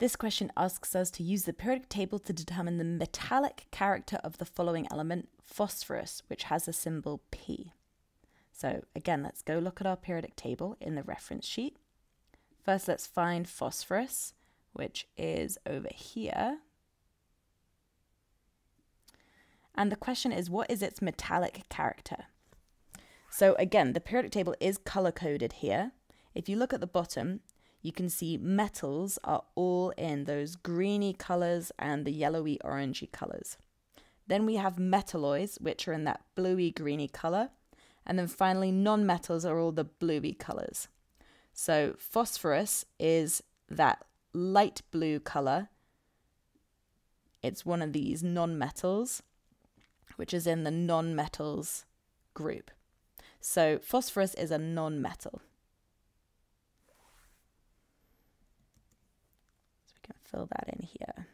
This question asks us to use the periodic table to determine the metallic character of the following element, phosphorus, which has a symbol P. So again, let's go look at our periodic table in the reference sheet. First, let's find phosphorus, which is over here. And the question is, what is its metallic character? So again, the periodic table is color-coded here. If you look at the bottom, you can see metals are all in those greeny colors and the yellowy orangey colors. Then we have metalloids, which are in that bluey greeny color. And then finally, non-metals are all the bluey colors. So phosphorus is that light blue color. It's one of these non-metals, which is in the non-metals group. So phosphorus is a non-metal. So we can fill that in here.